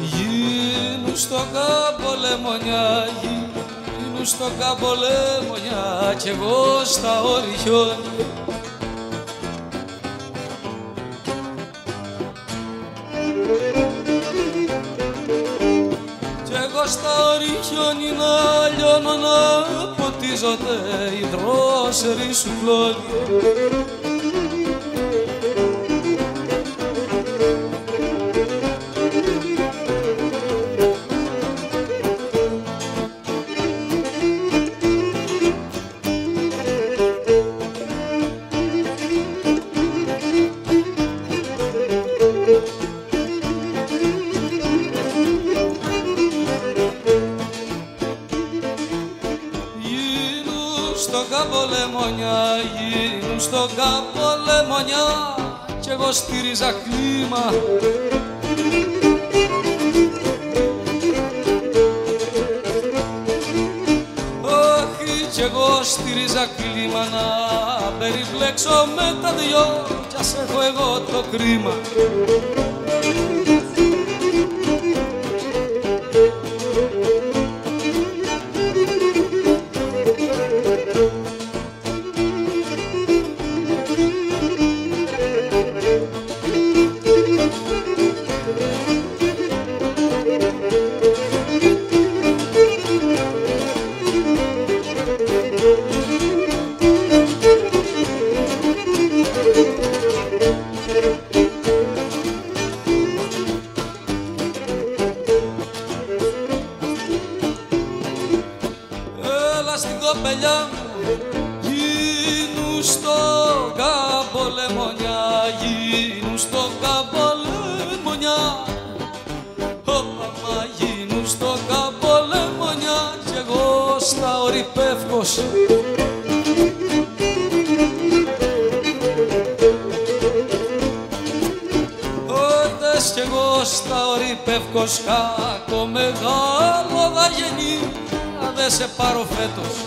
Γίνου στο κάμπο λεμονιά Γίνου στο κάμπο λεμονιά Κι εγώ στα όρη Κι εγώ στα όρη χιόνι να λιώνω να ποτίζονται οι δρόσεροι σου φλόνι γίνουν στο κάπο λεμονιά κι εγώ στήριζα κλίμα Όχι κι εγώ στήριζα κλίμα να περιπλέξω με τα δυο κι ας έχω εγώ το κρίμα κοπελιά μου Γίνου στο κάμπο λεμονιά Γίνου στο κάμπο λεμονιά Ω μαμά γίνου στο κάμπο λεμονιά Κι εγώ στα όρη πεύκος Ότες κι εγώ στα όρη πεύκος Κάκο μεγάλο θα γεννεί αν δεν σε πάρω φέτος.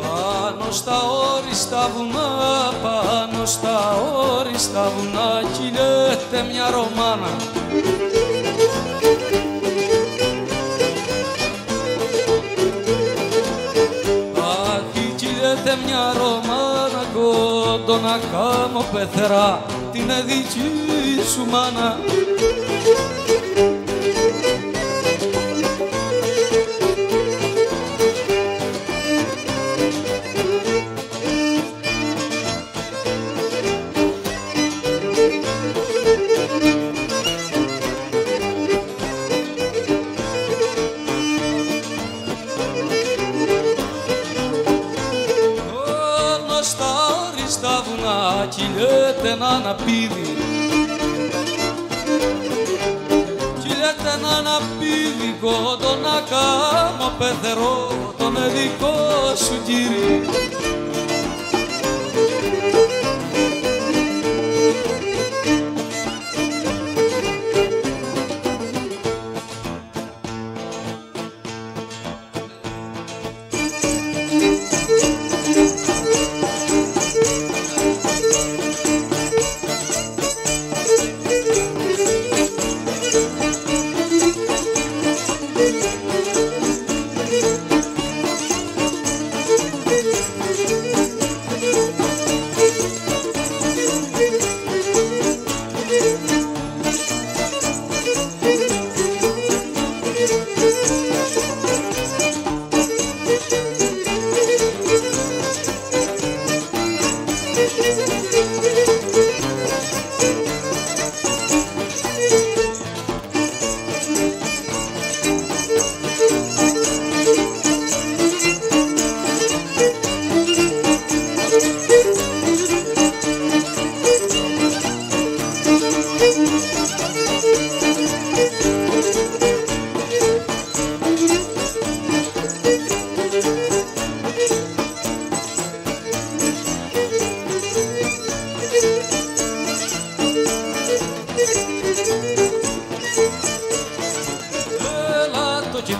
Πάνω στα όριστα βουνά, πάνω στα όριστα βουνά κυλιέται μια ρομάνα. Αχ, κυλιέται μια ρομάνα κόντο να κάνω πεθερά την δική σου μάνα ένα αναπίδι Κυλιέται ένα αναπίδι κόντο να κάνω πεθερό τον δικό σου κύριε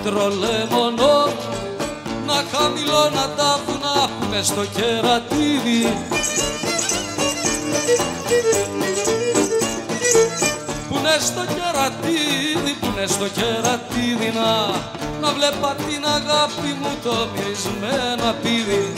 πετρολέμονο να χαμηλώνα τα βουνά που μες στο κερατίδι που είναι στο κερατίδι, που είναι στο κερατίδι να, να βλέπα την αγάπη μου το μυρισμένα πίδι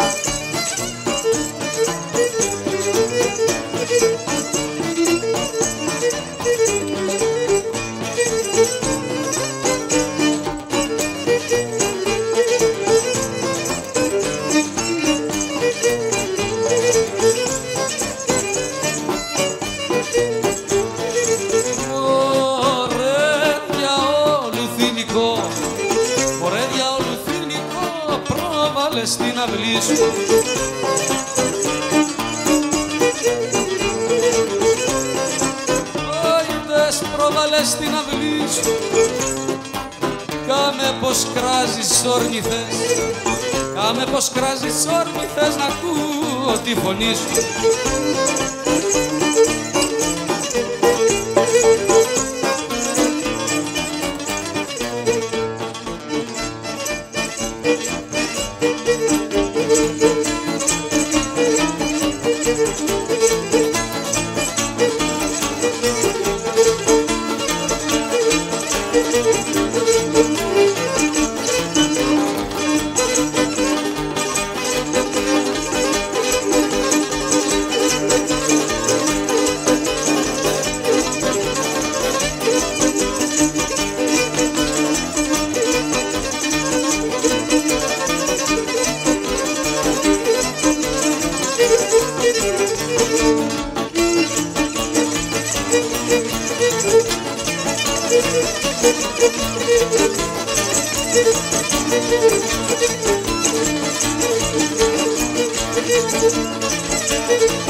Κάμε πως κράζεις όρνηθες Κάμε πως κράζεις όρνηθες να ακούω τη φωνή σου Thank you.